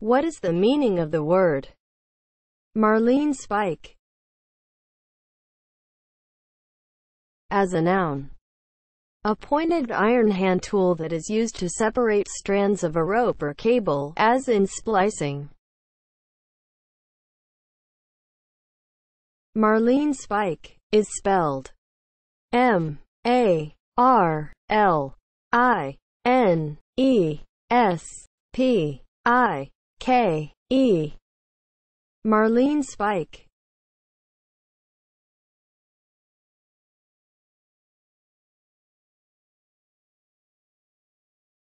What is the meaning of the word marlinespike? As a noun, a pointed iron hand tool that is used to separate strands of a rope or cable, as in splicing. Marlinespike is spelled M A R L I N E S P I K E. Marlinespike